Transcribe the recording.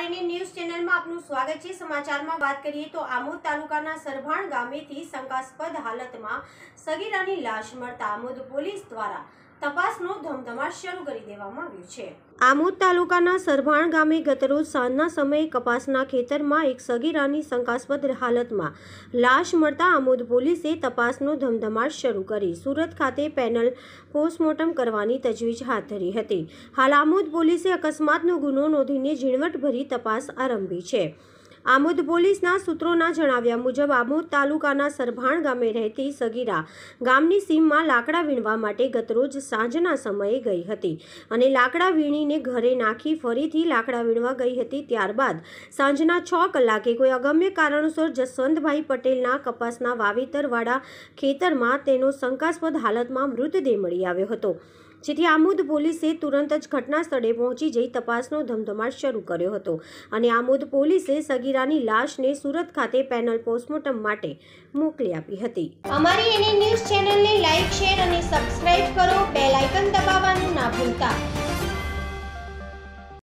RNA news ચેનલમાં આપનું સ્વાગત છે. સમાચારમાં વાત કરીએ તો આમોદ તાલુકાના સરભાણ ગામેથી શંકાસ્પદ હાલતમાં સગીરાની લાશ મળતા આમોદ પોલીસ દ્વારા તપાસનો ધમધમાટ શરૂ કરી દેવામાં આવ્યો છે. આમોદ તાલુકાના સરભાણ ગામે ગતરોજ સાંજના સમયે કપાસના ખેતરમાં એક સગીરાની શંકાસ્પદ હાલતમાં લાશ મળતા આમોદ પોલીસે તપાસનો ધમધમાટ શરૂ કરી સુરત ખાતે પેનલ પોસ્ટમોર્ટમ કરવાની તજવીજ હાથ ધરી હતી. હાલ આમોદ પોલીસે અકસ્માતનો ગુનો નોંધીને ઝીણવટભરી તપાસ આરંભી છે. આમોદ પોલીસના સૂત્રોના જણાવ્યા મુજબ, આમોદ તાલુકાના સરભાણ ગામે રહેતી સગીરા ગામની સીમમાં લાકડા વીણવા માટે ગતરોજ સાંજના સમયે ગઈ હતી અને લાકડા વીણીને ઘરે નાખી ફરીથી લાકડા વીણવા ગઈ હતી. ત્યારબાદ સાંજના છ કલાકે કોઈ અગમ્ય કારણોસર જસવંતભાઈ પટેલના કપાસના વાવેતરવાળા ખેતરમાં તેનો શંકાસ્પદ હાલતમાં મૃતદેહ મળી આવ્યો હતો. જેથી આમોદ પોલીસે તુરંત જ ઘટના સ્થળે પહોંચી જઈ તપાસનો ધમધમાટ શરૂ કર્યો હતો. અને આમોદ પોલીસે સગીરાની લાશને સુરત ખાતે પેનલ પોસ્ટમોર્ટમ માટે મોકલી આપી હતી. અમારી એની ન્યૂઝ ચેનલને લાઈક, શેર અને સબસ્ક્રાઇબ કરો. બેલ આઇકન દબાવવાનું ના ભૂલતા.